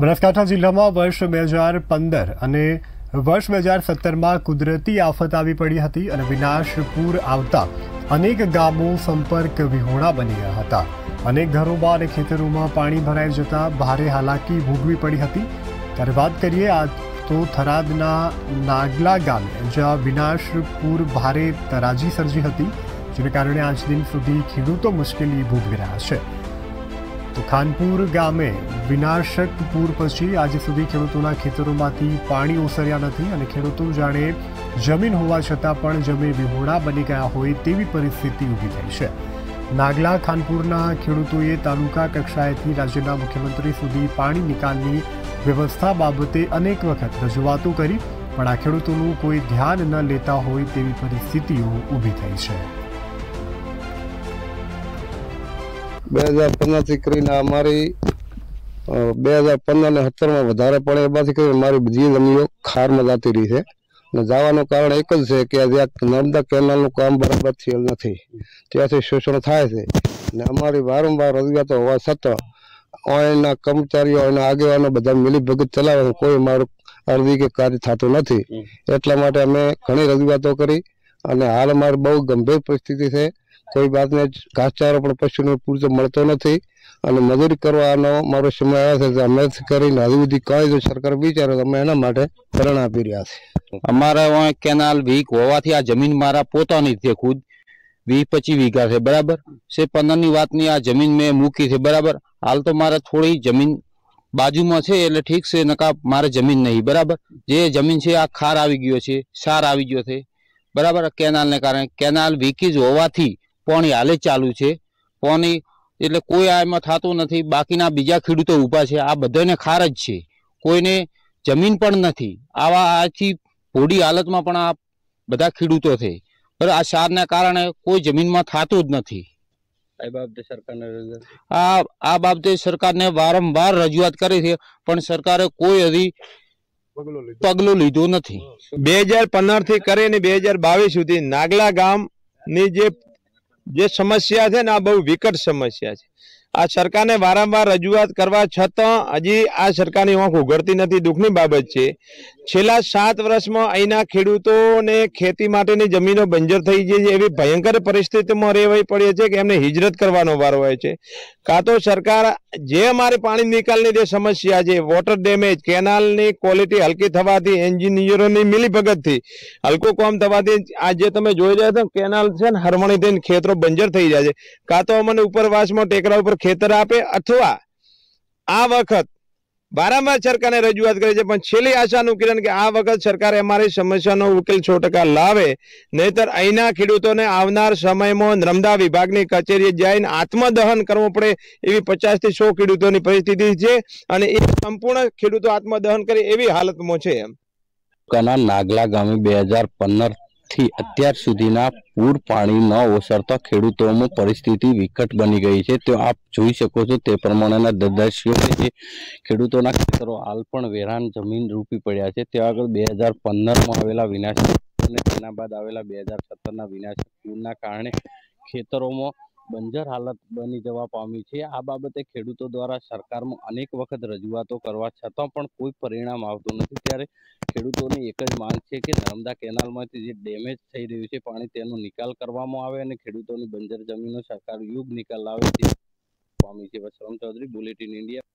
બનાસકાંઠા જિલ્લામાં વર્ષ બે હજાર પંદર અને વર્ષ બે હજાર સત્તરમાં કુદરતી આફત આવી પડી હતી અને વિનાશ પૂર આવતા અનેક ગામો સંપર્ક વિહોણા બની ગયા હતા. અનેક ઘરોમાં અને ખેતરોમાં પાણી ભરાઈ જતા ભારે હાલાકી ભોગવી પડી હતી. ત્યારે વાત કરીએ આ તો થરાદના નાગલા ગામે, જ્યાં વિનાશ પૂર ભારે તરાજી સર્જી હતી, જેને કારણે આજ દિન સુધી ખેડૂતો મુશ્કેલી ભોગવી રહ્યા છે. તો ખાનપુર ગામે વિનાશક પૂર પછી આજે સુધી ખેડૂતોના ખેતરોમાંથી પાણી ઓસર્યા નથી અને ખેડૂતો જાણે જમીન હોવા છતાં પણ જમીન વિહોણા બની ગયા હોય તેવી પરિસ્થિતિ ઊભી થઈ છે. નાગલા ખાનપુરના ખેડૂતોએ તાલુકા કક્ષાએથી રાજ્યના મુખ્યમંત્રી સુધી પાણી નિકાલની વ્યવસ્થા બાબતે અનેક વખત રજૂઆતો કરી, પણ આ ખેડૂતોનું કોઈ ધ્યાન ન લેતા હોય તેવી પરિસ્થિતિઓ ઊભી થઈ છે. બે હજાર પંદરથી કરીને અમારી બે હજાર પંદર ને સત્તરમાં વધારે પડે એમાંથી કરીને મારી બધી જમીનો ખારમાં જતી રહી છે. અને જવાનું કારણ એક જ છે કે જ્યાં નર્મદા કેનાલનું કામ બરાબર થયેલ નથી. ત્યાંથી શોષણ થાય છે. અને અમારી વારંવાર રજૂઆતો હોવા છતાં અહીંના કર્મચારીઓ અને આગેવાનો બધા મિલીભગત ચલાવે છે. કોઈ મારું અરજી કે કાર્ય થતું નથી. એટલા માટે અમે ઘણી રજૂઆતો કરી. અને હાલ અમારી બહુ ગંભીર પરિસ્થિતિ છે. કોઈ વાતને ઘાસચારો પણ પશુને પૂરતો મળતો નથી અને મજૂરી કરવાનો મારો સમય આવ્યો છે અમે કરીને હજુ સુધી કહી તો સરકાર વિચારો અમે એના માટે પ્રેરણા આપી રહ્યા છે. અમારે કેનાલ, વીક હોવાથી આ જમીન મારા પોતાની છે ખુદ. વીસ પચીસ વીઘા છે, બરાબર? છે પંદરની વાતની આ જમીન મેં મૂકી છે, બરાબર? હાલ તો મારે થોડી જમીન બાજુમાં છે એટલે ઠીક છે, નકા મારે જમીન નહીં, બરાબર? જે જમીન છે આ ખાર આવી ગયો છે, સાર આવી ગયો છે, બરાબર? કેનાલને કારણે. કેનાલ વીકી જ હોવાથી પાણી હાલે જ ચાલુ છે. પાણી એટલે કોઈ આ એમાં થતું નથી. બાકીના બીજા ખેડૂતો ઊભા છે. આ બધાને ખાર જ છે. કોઈને જમીન પણ નથી. આવા આથી ભોડી હાલતમાં પણ આ બધા ખેડૂતો છે. બરાબર આ સારના કારણે કોઈ જમીનમાં થતું જ નથી. એ બાબતે સરકારને આ આ બાબતે સરકારને વારંવાર રજૂઆત કરી છે. પણ સરકારે કોઈ હજી પગલું લીધું. નથી. બે હજાર પંદરથી કરીને બે હજાર બાવીસ સુધી નાગલા ગામની જે જે સમસ્યા છે ને આ બહુ વિકટ સમસ્યા છે. આ સરકારને વારંવાર રજૂઆત કરવા છતાં હજી આ સરકારની આંખ ઉઘડતી નથી. દુઃખની બાબત છે. છેલ્લા સાત વર્ષમાં અહીંના ખેડૂતોને ખેતી માટેની જમીનો બંજર થઈ ગઈ છે. એવી ભયંકર પરિસ્થિતિમાં રહેવાઈ પડી છે કે એમને હિજરત કરવાનો વારો હોય છે. કાં તો સરકાર જે અમારે પાણી નિકાલની જે સમસ્યા છે વોટર ડેમેજ કેનાલની ક્વોલિટી હલકી થવાથી, એન્જિનિયરોની મિલીભગતથી હલકું કામ થવાથી, આ જે તમે જોઈ રહ્યા છો, કેનાલ છે ને હરમણી થઈને ખેતરો બંજર થઈ જાય છે. કાં તો અમને ઉપરવાસમાં ટેકરા ઉપર ખેતર આપે અથવા આ વખત વારંવાર સરકારને રજૂઆત કરી છે, પણ છેલ્લી આશાનું કિરણ કે આ વખત સરકારે અમારી સમસ્યાનો ઉકેલ સો લાવે, નહીતર અહીંના ખેડૂતોને આવનાર સમયમાં નર્મદા વિભાગની કચેરીએ જઈને આત્મદહન કરવું પડે એવી પચાસથી સો ખેડૂતોની પરિસ્થિતિ છે અને એ સંપૂર્ણ ખેડૂતો આત્મદહન કરે એવી હાલતમાં છે તાલુકાના નાગલા ગામે બે હજાર પંદર થી અત્યાર સુધીના પૂર પાણી ન ઓસરતા ખેડૂતોમાં પરિસ્થિતિ વિકટ બની ગઈ છે. તો આપ જોઈ શકો છો તે પ્રમાણેના દ્રશ્યો છે ખેડૂતોના ખેતરો હાલ પણ વેરાન જમીન રૂપી પડ્યા છે. ત્યાં આગળ બે હજાર પંદરમાં આવેલા વિનાશક અને તેના બાદ આવેલા બે હજાર સત્તરના વિનાશક પૂરના કારણે ખેતરોમાં બંજર હાલત બની જવા પામી છે. આ બાબતે ખેડૂતો દ્વારા સરકારમાં અનેક વખત રજૂઆતો કરવા છતાં પણ કોઈ પરિણામ આવતું નથી. ત્યારે ખેડૂતોની એક જ માંગ છે કે નર્મદા કેનાલમાંથી જે ડેમેજ થઈ રહ્યું છે, પાણી તેનો નિકાલ કરવામાં આવે અને ખેડૂતોની બંજર જમીનો સરકાર યુગ નિકાલ લાવે તે પામી છે. Vasram Chaudhary, bulletin India.